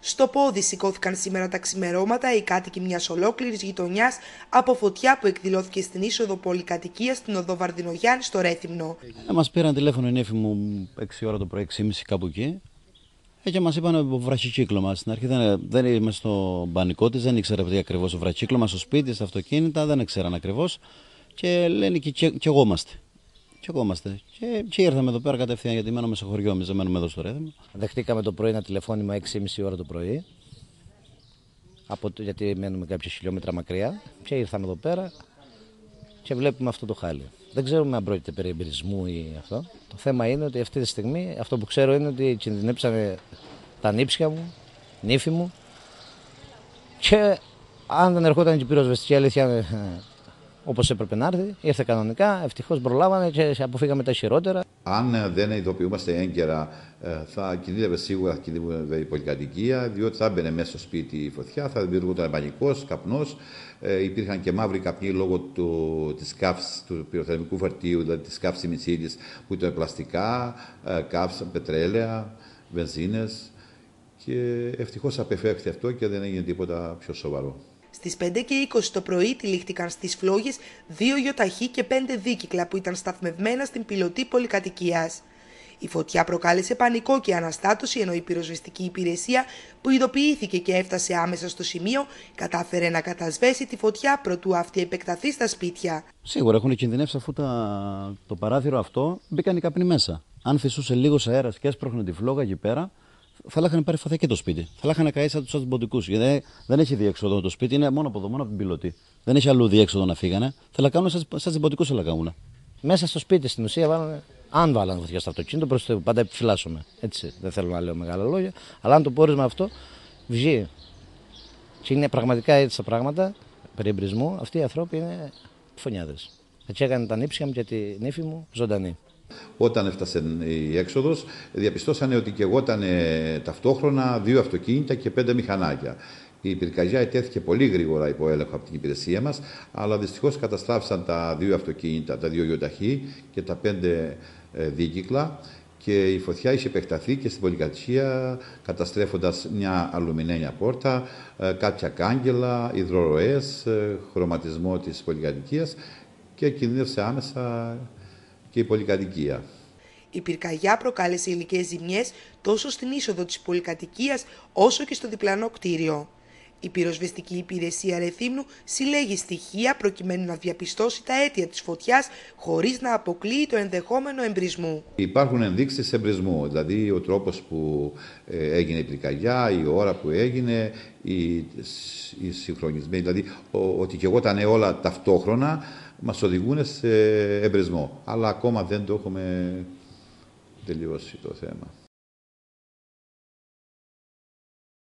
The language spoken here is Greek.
Στο πόδι σηκώθηκαν σήμερα τα ξημερώματα οι κάτοικοι μιας ολόκληρης γειτονιάς από φωτιά που εκδηλώθηκε στην είσοδο πολυκατοικίας στην οδό Βαρδινογιάννη στο Ρέθυμνο. Ε, μας πήραν τηλέφωνο η νέφη μου 6 ώρα το πρωί, 6.30 κάπου εκεί. Ε, και μας είπαν βραχικύκλωμα. Στην αρχή δεν, δεν είμαι στο μπανικό της, δεν ήξερα τι ακριβώς βραχικύκλωμα στο σπίτι, στα αυτοκίνητα, δεν ήξεραν ακριβώς. Και λένε και, και, και εγώ είμαστε. Και εγώ είμαστε. Και, και ήρθαμε εδώ πέρα κατευθείαν γιατί μένουμε σε χωριό. Εμείς δεν μένουμε εδώ στο Ρέθυμο. Δεχτήκαμε το πρωί ένα τηλεφώνημα 6.30 ώρα το πρωί. Από, το, γιατί μένουμε κάποια χιλιόμετρα μακριά. Και ήρθαμε εδώ πέρα και βλέπουμε αυτό το χάλι. Δεν ξέρουμε αν πρόκειται περί εμπειρισμού ή αυτό. Το θέμα είναι ότι αυτή τη στιγμή αυτό που ξέρω είναι ότι κινδυνέψανε τα νύψια μου, νύφη μου. Και αν δεν ερχόταν και η πυροσβεστική αλήθεια όπως έπρεπε να έρθει. Ήρθε κανονικά, ευτυχώς προλάβανε και αποφύγαμε τα χειρότερα. Αν δεν ειδοποιούμαστε έγκαιρα, ε, θα κινδύνευε σίγουρα θα κινδύνευε η πολυκατοικία, διότι θα έμπαινε μέσα στο σπίτι η φωτιά, θα δημιουργούταν πανικός, καπνός. Ε, υπήρχαν και μαύροι καπνοί λόγω του, της καύσης, του πυροθερμικού φορτίου, δηλαδή της καύσης μυτσίλη που ήταν πλαστικά, ε, καύση, πετρέλαια, βενζίνες και ευτυχώς απεφεύχθη αυτό και δεν έγινε τίποτα πιο σοβαρό. Στις 5 και 20 το πρωί τυλίχτηκαν στις φλόγες δύο γιοταχή και πέντε δίκυκλα που ήταν σταθμευμένα στην πιλωτή πολυκατοικίας. Η φωτιά προκάλεσε πανικό και αναστάτωση ενώ η πυροσβεστική υπηρεσία που ειδοποιήθηκε και έφτασε άμεσα στο σημείο κατάφερε να κατασβέσει τη φωτιά προτού αυτή επεκταθεί στα σπίτια. Σίγουρα έχουν κινδυνεύσει αφού τα... το παράθυρο αυτό μπήκαν οι καπνοί μέσα. Αν φυσούσε λίγος αέρας και έσπροχνε τη φλόγα εκεί πέρα, θα είχαν πάρει φωτιά και το σπίτι. Θα είχαν καεί σαν του αντιμποντικού. Γιατί δεν έχει διέξοδο το σπίτι, είναι μόνο από εδώ, μόνο από την πιλωτή. Δεν έχει αλλού διέξοδο να φύγανε. Θα κάνουν σαν αντιμποντικού θα Μέσα στο σπίτι στην ουσία βάλανε, αν βάλανε φωτιά στο αυτοκίνητο, προς το πάντα επιφυλάσσομαι. Έτσι, δεν θέλω να λέω μεγάλα λόγια. Αλλά αν το πόρισμα αυτό βγει και είναι πραγματικά έτσι τα πράγματα, περί εμπρισμού, αυτοί οι άνθρωποι είναι φωνιάδες. Έτσι έκανε τα νύψια μου και τη νύφη μου ζωντανή. Όταν έφτασε η έξοδος, διαπιστώσανε ότι και εγώ ήταν ταυτόχρονα δύο αυτοκίνητα και πέντε μηχανάκια. Η πυρκαγιά ετέθηκε πολύ γρήγορα υπό έλεγχο από την υπηρεσία μας, αλλά δυστυχώς καταστράφησαν τα δύο αυτοκίνητα, τα δύο γιοταχή και τα πέντε ε, δίκυκλα και η φωτιά είχε επεκταθεί και στην πολυκατοικία καταστρέφοντας μια αλουμινένια πόρτα, ε, κάποια κάγκελα, υδροροές, ε, χρωματισμό της πολυκατοικίας και κινδύνευσε άμεσα και η πολυκατοικία. Η πυρκαγιά προκάλεσε υλικές ζημιές τόσο στην είσοδο της πολυκατοικίας όσο και στο διπλανό κτίριο. Η πυροσβεστική υπηρεσία Ρεθύμνου συλλέγει στοιχεία προκειμένου να διαπιστώσει τα αίτια της φωτιάς χωρίς να αποκλείει το ενδεχόμενο εμπρισμού. Υπάρχουν ενδείξεις εμπρισμού, δηλαδή ο τρόπος που ε, έγινε η πυρκαγιά, η ώρα που έγινε, οι, οι συγχρονισμοί, δηλαδή ότι και εγώ ήταν όλα ταυτόχρονα μας οδηγούν σε εμπρισμό. Αλλά ακόμα δεν το έχουμε τελειώσει το θέμα.